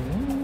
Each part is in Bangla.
Mm-hmm.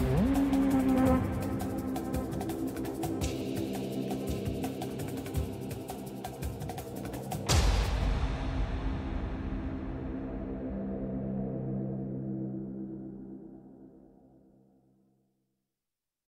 嗯。